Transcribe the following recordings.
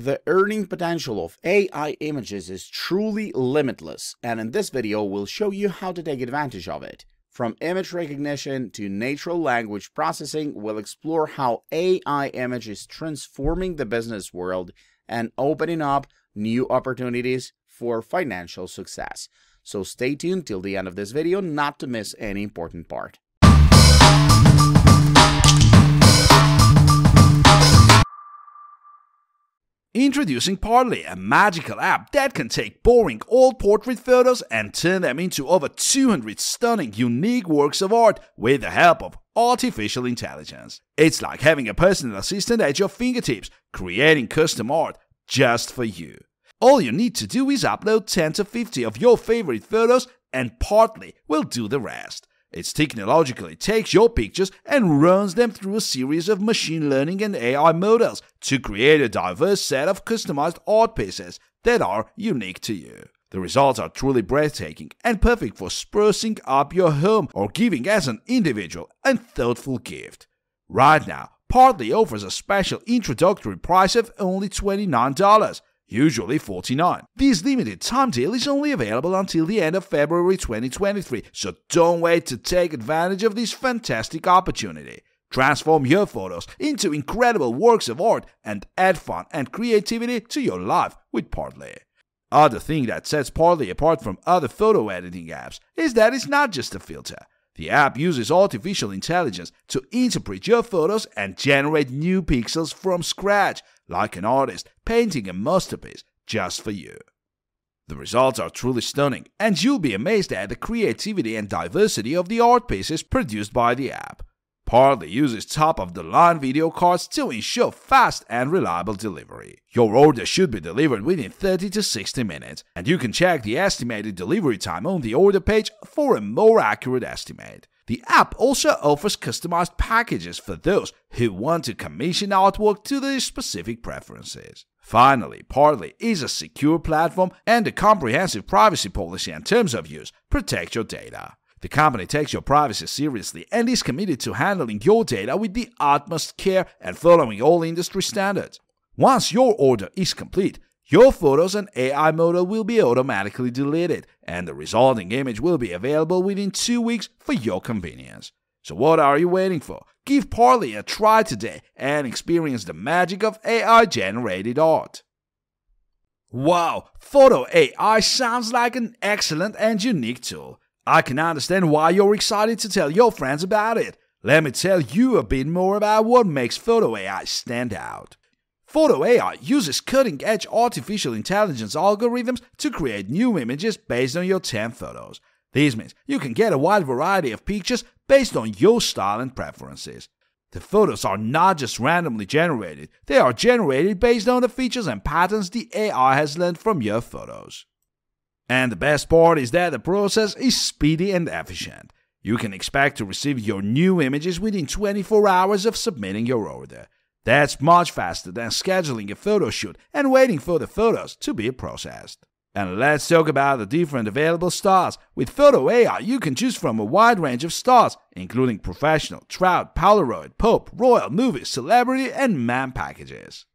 The earning potential of AI images is truly limitless, and in this video we'll show you how to take advantage of it. From image recognition to natural language processing, we'll explore how AI image is transforming the business world and opening up new opportunities for financial success. So stay tuned till the end of this video not to miss any important part. Introducing Partly, a magical app that can take boring old portrait photos and turn them into over 200 stunning, unique works of art with the help of artificial intelligence. It's like having a personal assistant at your fingertips, creating custom art just for you. All you need to do is upload 10 to 50 of your favorite photos, and Partly will do the rest. It technologically takes your pictures and runs them through a series of machine learning and AI models to create a diverse set of customized art pieces that are unique to you. The results are truly breathtaking and perfect for sprucing up your home or giving as an individual and thoughtful gift. Right now, Partly offers a special introductory price of only $29 usually 49. This limited time deal is only available until the end of February 2023, so don't wait to take advantage of this fantastic opportunity. Transform your photos into incredible works of art and add fun and creativity to your life with Partly. Other thing that sets Partly apart from other photo editing apps is that it's not just a filter. The app uses artificial intelligence to interpret your photos and generate new pixels from scratch, like an artist painting a masterpiece just for you. The results are truly stunning, and you'll be amazed at the creativity and diversity of the art pieces produced by the app. Partly uses top of the line video cards to ensure fast and reliable delivery. Your order should be delivered within 30 to 60 minutes, and you can check the estimated delivery time on the order page for a more accurate estimate. The app also offers customized packages for those who want to commission artwork to their specific preferences. Finally, Partly is a secure platform and a comprehensive privacy policy and terms of use protect your data. The company takes your privacy seriously and is committed to handling your data with the utmost care and following all industry standards. Once your order is complete, your photos and AI model will be automatically deleted, and the resulting image will be available within two weeks for your convenience. So what are you waiting for? Give Parley a try today and experience the magic of AI generated art. Wow, Photo AI sounds like an excellent and unique tool. I can understand why you're excited to tell your friends about it. Let me tell you a bit more about what makes Photo AI stand out. Photo AI uses cutting edge artificial intelligence algorithms to create new images based on your 10 photos. This means you can get a wide variety of pictures based on your style and preferences. The photos are not just randomly generated, they are generated based on the features and patterns the AI has learned from your photos. And the best part is that the process is speedy and efficient. You can expect to receive your new images within 24 hours of submitting your order. That's much faster than scheduling a photo shoot and waiting for the photos to be processed. And let's talk about the different available styles. With Photo AI, you can choose from a wide range of styles, including professional, trout, Polaroid, Pop, Royal, Movie, Celebrity, and Man packages.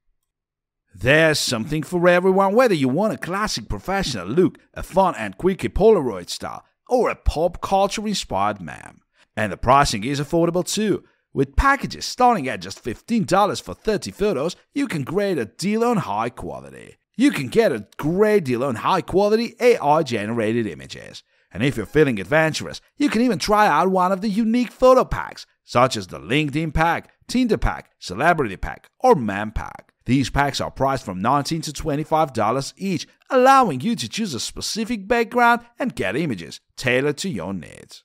There's something for everyone, whether you want a classic professional look, a fun and quickie Polaroid style, or a pop culture inspired man. And the pricing is affordable too. With packages starting at just $15 for 30 photos, you can grade a deal on high quality. You can get a great deal on high quality AI generated images. And if you're feeling adventurous, you can even try out one of the unique photo packs, such as the LinkedIn pack, Tinder pack, Celebrity pack, or Man pack. These packs are priced from $19 to $25 each, allowing you to choose a specific background and get images tailored to your needs.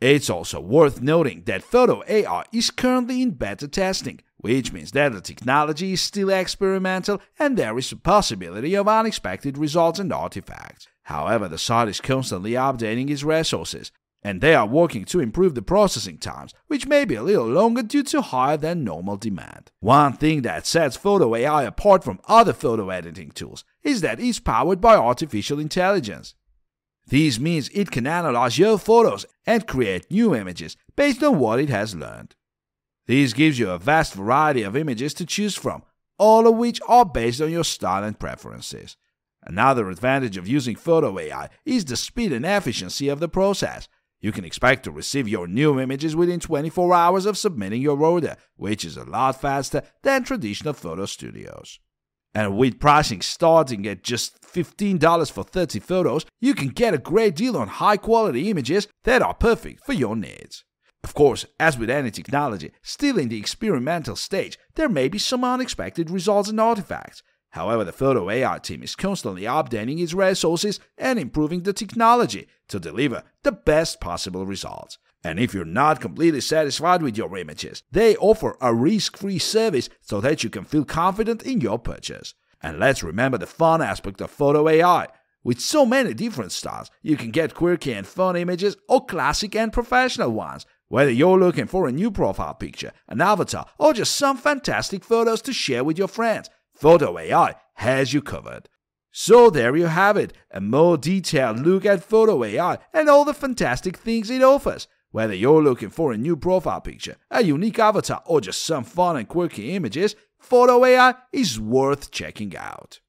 It's also worth noting that Photo AI is currently in beta testing, which means that the technology is still experimental and there is a possibility of unexpected results and artifacts. However, the site is constantly updating its resources, and they are working to improve the processing times, which may be a little longer due to higher than normal demand. One thing that sets Photo AI apart from other photo editing tools is that it's powered by artificial intelligence. This means it can analyze your photos and create new images based on what it has learned. This gives you a vast variety of images to choose from, all of which are based on your style and preferences. Another advantage of using Photo AI is the speed and efficiency of the process. You can expect to receive your new images within 24 hours of submitting your order, which is a lot faster than traditional photo studios. And with pricing starting at just $15 for 30 photos, you can get a great deal on high quality images that are perfect for your needs. Of course, as with any technology, still in the experimental stage, there may be some unexpected results and artifacts. However, the Photo AI team is constantly updating its resources and improving the technology to deliver the best possible results. And if you're not completely satisfied with your images, they offer a risk free service so that you can feel confident in your purchase. And let's remember the fun aspect of Photo AI. With so many different styles, you can get quirky and fun images or classic and professional ones. Whether you're looking for a new profile picture, an avatar, or just some fantastic photos to share with your friends, Photo AI has you covered. So there you have it, a more detailed look at Photo AI and all the fantastic things it offers. Whether you're looking for a new profile picture, a unique avatar, or just some fun and quirky images, Photo AI is worth checking out.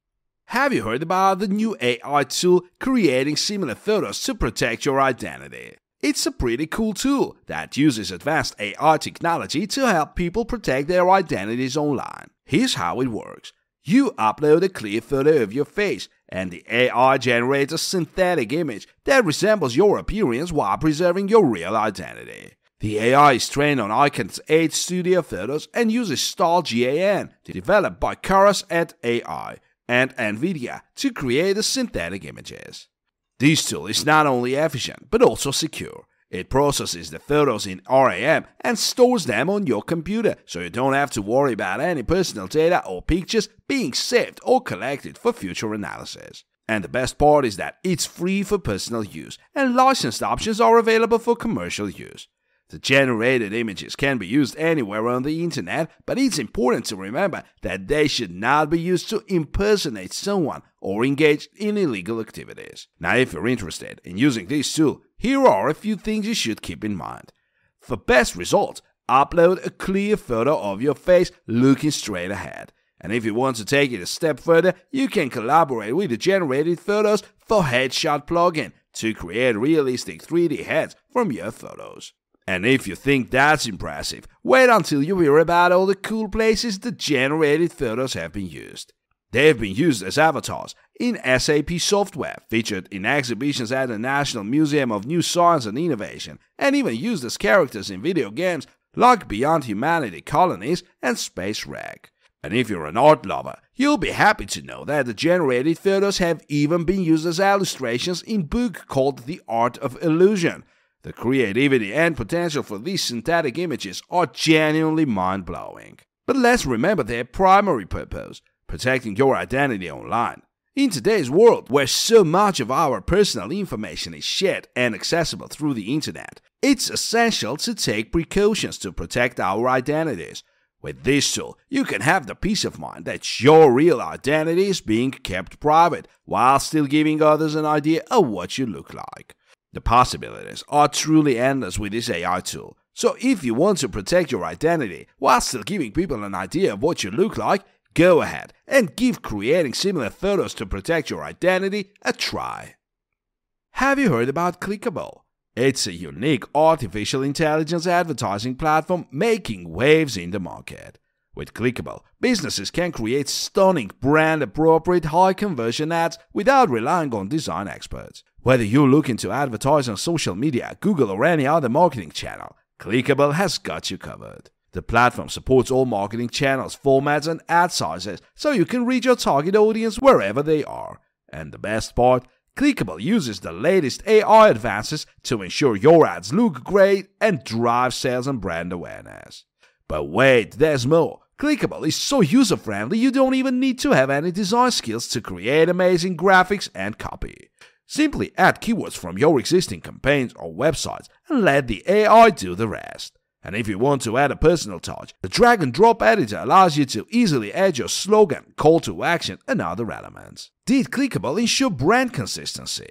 Have you heard about the new AI tool creating similar photos to protect your identity? It's a pretty cool tool that uses advanced AI technology to help people protect their identities online. Here's how it works. You upload a clear photo of your face, and the AI generates a synthetic image that resembles your appearance while preserving your real identity. The AI is trained on Icons8 studio photos and uses StarGAN, developed by Keras at AI and NVIDIA, to create the synthetic images. This tool is not only efficient but also secure. It processes the photos in RAM and stores them on your computer, so you don't have to worry about any personal data or pictures being saved or collected for future analysis. And the best part is that it's free for personal use, and licensed options are available for commercial use. The generated images can be used anywhere on the internet, but it's important to remember that they should not be used to impersonate someone or engage in illegal activities. Now, if you're interested in using this tool, here are a few things you should keep in mind. For best results, upload a clear photo of your face looking straight ahead. And if you want to take it a step further, you can collaborate with the generated photos for Headshot plugin to create realistic 3D heads from your photos. And if you think that's impressive, wait until you hear about all the cool places the generated photos have been used. They've been used as avatars in SAP software, featured in exhibitions at the National Museum of New Science and Innovation, and even used as characters in video games like Beyond Humanity Colonies and Space Rag. And if you're an art lover, you'll be happy to know that the generated photos have even been used as illustrations in a book called The Art of Illusion. The creativity and potential for these synthetic images are genuinely mind-blowing. But let's remember their primary purpose protecting your identity online. In today's world, where so much of our personal information is shared and accessible through the internet, it's essential to take precautions to protect our identities. With this tool, you can have the peace of mind that your real identity is being kept private while still giving others an idea of what you look like. The possibilities are truly endless with this AI tool. So if you want to protect your identity while still giving people an idea of what you look like, Go ahead and give creating similar photos to protect your identity a try. Have you heard about Clickable? It's a unique artificial intelligence advertising platform making waves in the market. With Clickable, businesses can create stunning, brand appropriate, high conversion ads without relying on design experts. Whether you're looking to advertise on social media, Google, or any other marketing channel, Clickable has got you covered. The platform supports all marketing channels, formats, and ad sizes, so you can reach your target audience wherever they are. And the best part, Clickable uses the latest AI advances to ensure your ads look great and drive sales and brand awareness. But wait, there's more. Clickable is so user friendly you don't even need to have any design skills to create amazing graphics and copy. Simply add keywords from your existing campaigns or websites and let the AI do the rest. And if you want to add a personal touch, the drag and drop editor allows you to easily add your slogan, call to action, and other elements. Did Clickable ensure brand consistency?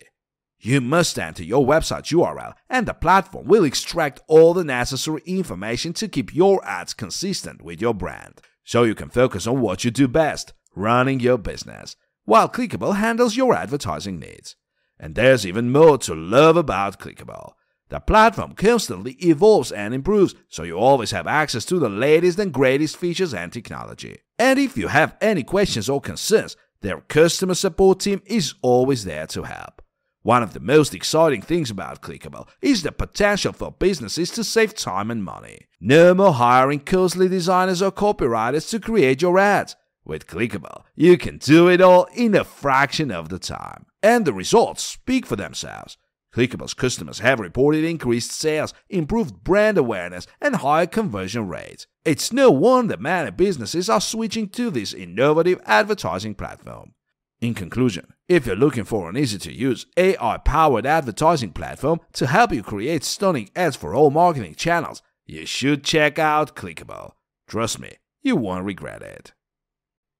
You must enter your website URL, and the platform will extract all the necessary information to keep your ads consistent with your brand. so you can focus on what you do best, running your business, while Clickable handles your advertising needs. And there's even more to love about Clickable. The platform constantly evolves and improves, so you always have access to the latest and greatest features and technology. And if you have any questions or concerns, their customer support team is always there to help. One of the most exciting things about Clickable is the potential for businesses to save time and money. No more hiring costly designers or copywriters to create your ads. With Clickable, you can do it all in a fraction of the time. And the results speak for themselves. Clickable's customers have reported increased sales, improved brand awareness, and higher conversion rates. It's no wonder many businesses are switching to this innovative advertising platform. In conclusion, if you're looking for an easy to use AI powered advertising platform to help you create stunning ads for all marketing channels, you should check out Clickable. Trust me, you won't regret it.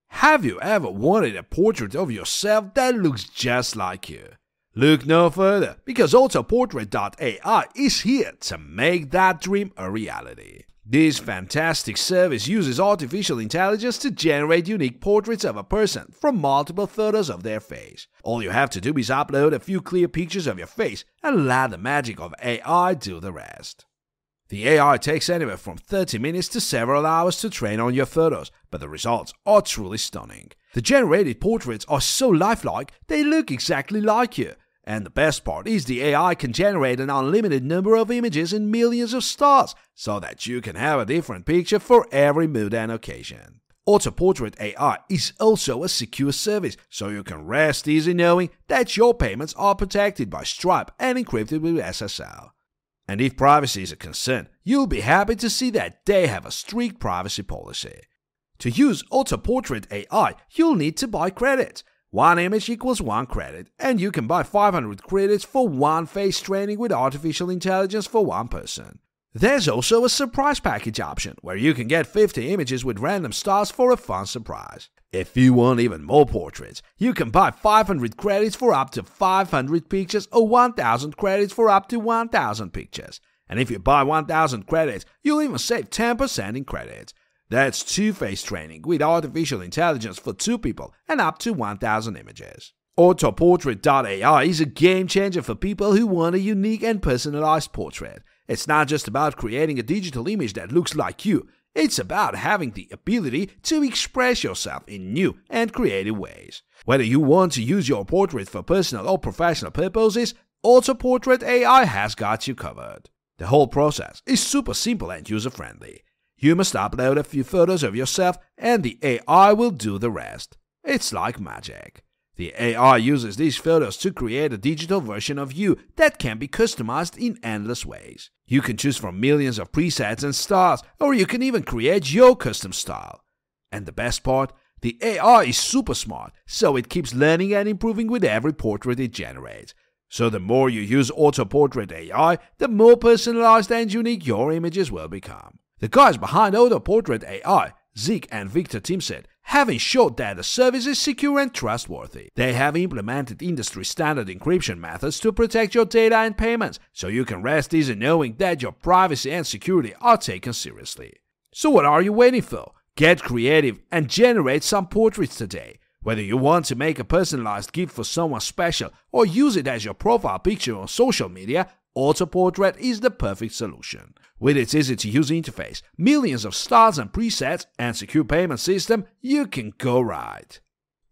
Have you ever wanted a portrait of yourself that looks just like you? Look no further because autoportrait.ai is here to make that dream a reality. This fantastic service uses artificial intelligence to generate unique portraits of a person from multiple photos of their face. All you have to do is upload a few clear pictures of your face and let the magic of AI do the rest. The AI takes anywhere from 30 minutes to several hours to train on your photos, but the results are truly stunning. The generated portraits are so lifelike, they look exactly like you, and the best part is the AI can generate an unlimited number of images in millions of stars, so that you can have a different picture for every mood and occasion. Autoportrait AI is also a secure service, so you can rest easy knowing that your payments are protected by Stripe and encrypted with SSL. And if privacy is a concern, you'll be happy to see that they have a strict privacy policy. To use Autoportrait AI, you'll need to buy credits. One image equals one credit, and you can buy 500 credits for one face training with artificial intelligence for one person. There's also a surprise package option, where you can get 50 images with random stars for a fun surprise. If you want even more portraits, you can buy 500 credits for up to 500 pictures or 1000 credits for up to 1000 pictures. And if you buy 1000 credits, you'll even save 10% in credits. That's two face training with artificial intelligence for two people and up to 1000 images. Autoportrait.ai is a game changer for people who want a unique and personalized portrait. It's not just about creating a digital image that looks like you, it's about having the ability to express yourself in new and creative ways. Whether you want to use your portrait for personal or professional purposes, Autoportrait AI has got you covered. The whole process is super simple and user friendly. You must upload a few photos of yourself and the AI will do the rest. It's like magic. The AI uses these photos to create a digital version of you that can be customized in endless ways. You can choose from millions of presets and styles, or you can even create your custom style. And the best part? The AI is super smart, so it keeps learning and improving with every portrait it generates. So the more you use Auto Portrait AI, the more personalized and unique your images will become. The guys behind Autoportrait AI, Zeke and Victor Timset, have ensured that the service is secure and trustworthy. They have implemented industry standard encryption methods to protect your data and payments, so you can rest easy knowing that your privacy and security are taken seriously. So what are you waiting for? Get creative and generate some portraits today. Whether you want to make a personalized gift for someone special or use it as your profile picture on social media, Autoportrait is the perfect solution. With its easy to use interface, millions of styles and presets, and secure payment system, you can go right.